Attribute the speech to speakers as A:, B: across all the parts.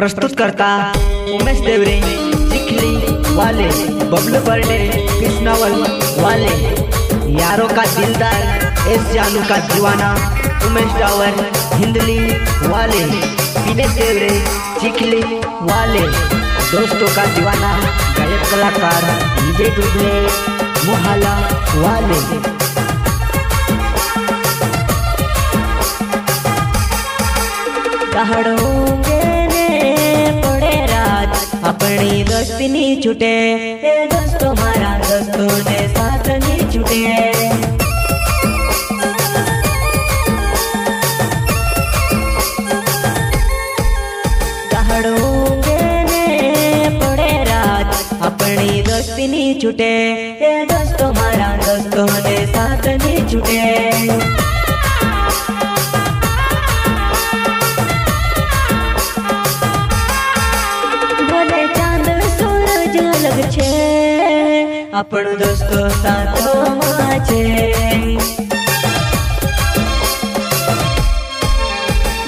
A: प्रस्तुत करता उमेश देवरे, चिखली वाले, बबलू बर्डे कृष्णावल वाले. यारों का दिलदार, एस जानू का दीवाना, उमेश डावर, हिंदली वाले. विनेश देवरे, चिखली वाले. दोस्तों का दीवाना, गायक कलाकार विजय दुबे मोहल्ला वाले.
B: पहाड़ों दोस्ती नहीं छूटे दोस्तों दोस्तों ने साथ नहीं छूटे। अपनी छूटे दोस्तों हमारा दोस्तों ने साथ नहीं छूटे। આપણો દોસ્તો સાચો છે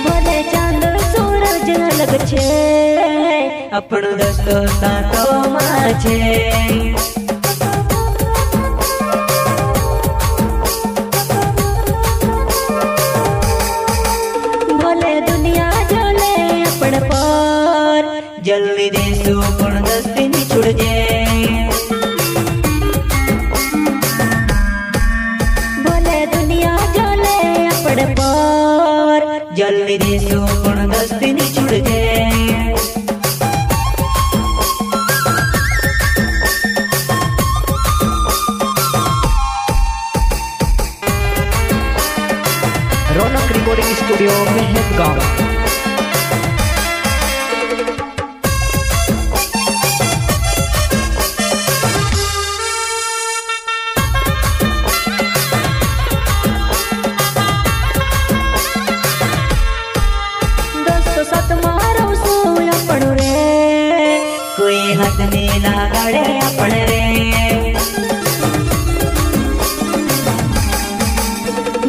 B: ભલે ચાંદ સૂરજ અલગ છે આપણો દોસ્તો સાચો છે ભલે દુનિયા જલે આપણ પર. જલ્દી દેશું પણ દસ્તીની છોડજે. પર જલ્દી દેશો પણ દસ્તીની છૂટજે રોનક રિકોર્ડિંગ સ્ટુડિયો મહેત ગામ હાથ ને લાગાડે આપણ રે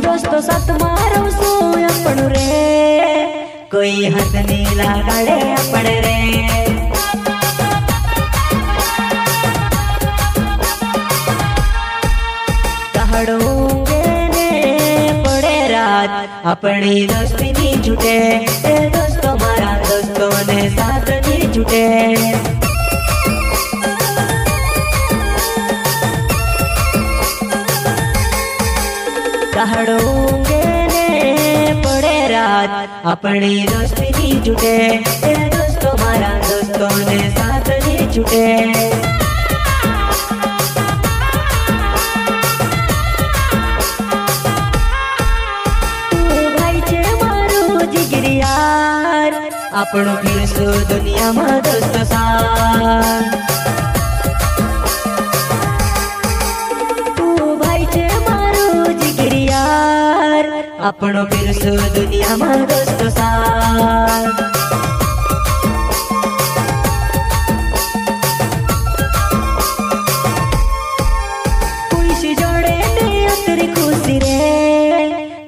B: દોસ્તો સાથ મારો શું આપણું રે કોઈ હાથ ને લાગાડે આપણ રે દહાડોંગે ને પડે રાત આપણી દોસ્તીની છૂટે એ દોસ્તો મારા દોસ્તોને સાથની છૂટે હાથ આપણી દોસ્તી છૂટે તેરા દોસ્તો મારા દોસ્તોને સાથ નહીં છૂટે આપણું દુનિયામાં દોસ્ત સાર. આપણો ફીરસો દુનિયામાં દોસ્ત સાર ખુશી જોડે ને અત્યારે ખુશી રે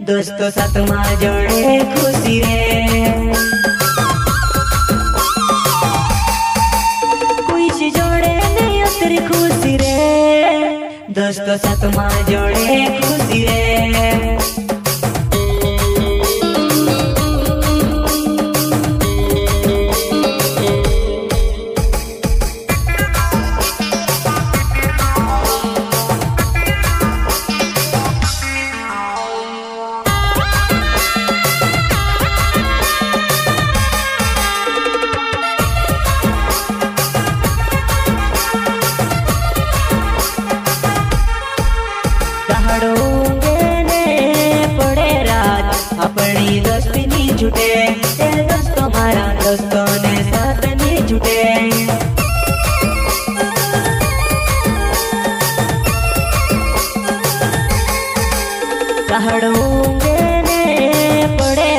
B: દોસ્તો સાથમાં જોડે ખુશી રે ખુશી જોડે ને અત્યારે ખુશી રે દોસ્તો સાથમાં જોડે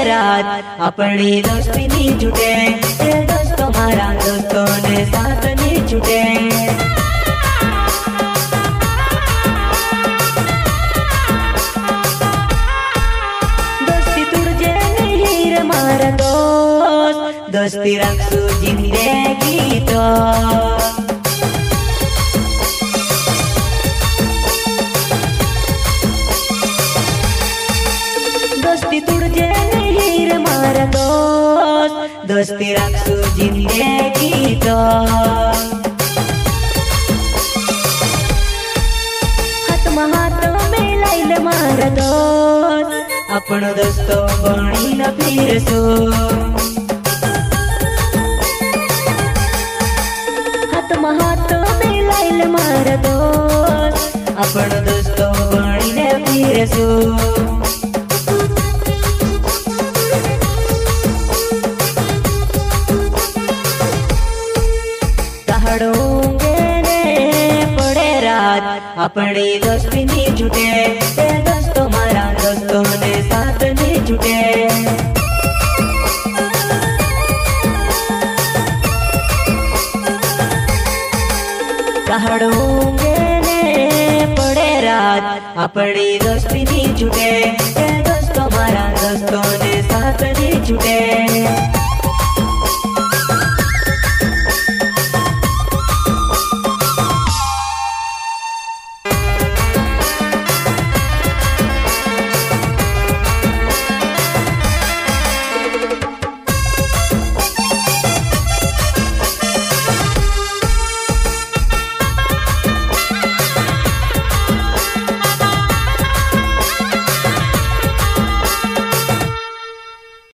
B: रात अपनी दोस्ती नहीं जुटे दोस्तों हमारा दोस्तों ने साथ नहीं जुटे। દોસ્ત દોસ્તી રાખશું જિંદગી તો હાથમાં હાથ મેલાઈલ મારા દોસ્ત આપણો દોસ્તો ભણીને ફીરશો હાથમાં હાથ મેલાઈલ મારા દોસ્ત આપણો દોસ્તો ભણીને ફીરશો अपने दोस्त ने जुटे दोस्तों मारा दोस्तों ने साथ ने जुटे पड़े रात, अपने दोस्त जुटे दोस्तों मारा दोस्तों ने साथ ने जुटे